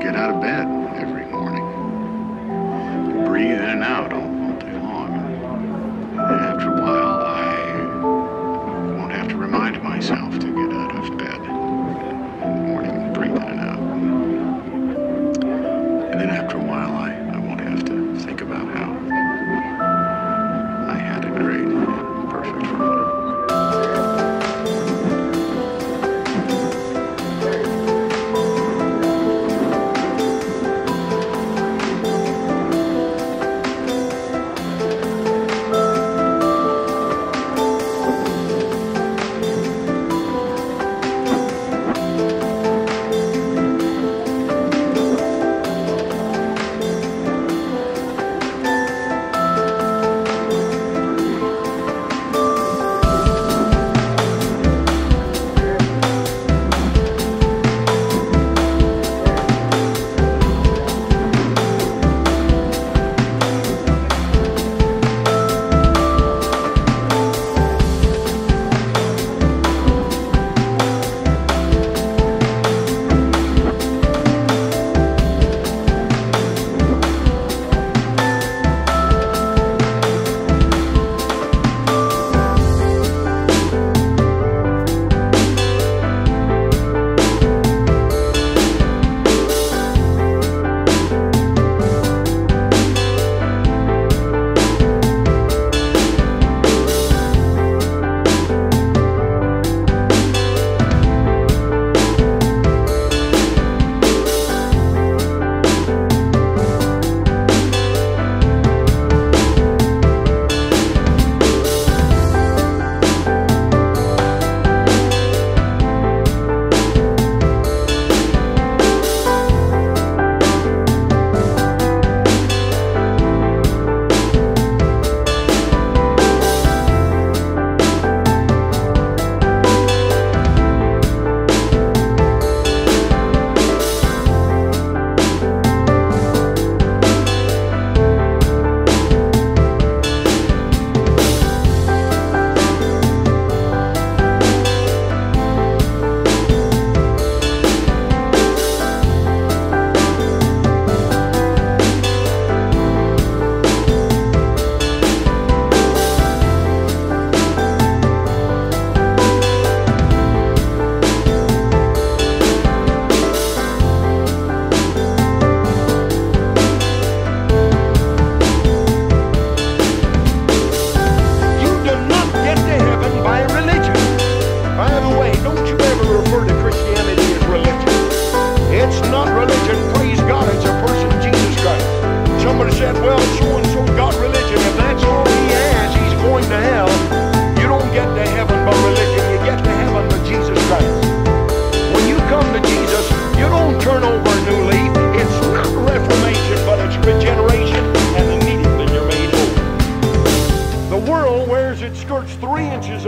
get out of bed every morning. Breathe in and out all, all day long. And after a while, I won't have to remind myself to get out of bed in the morning and breathe in and out. And then after a while, I,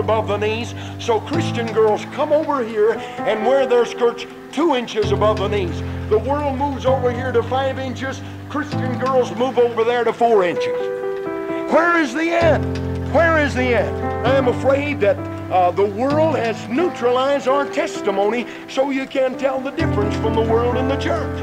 above the knees, so Christian girls come over here and wear their skirts two inches above the knees. The world moves over here to five inches, Christian girls move over there to four inches. Where is the end? Where is the end? I am afraid that uh, the world has neutralized our testimony so you can't tell the difference from the world and the church.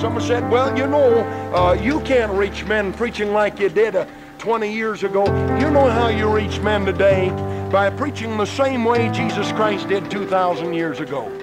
Someone said, well, you know, uh, you can't reach men preaching like you did uh, 20 years ago. You know how you reach men today? By preaching the same way Jesus Christ did 2,000 years ago.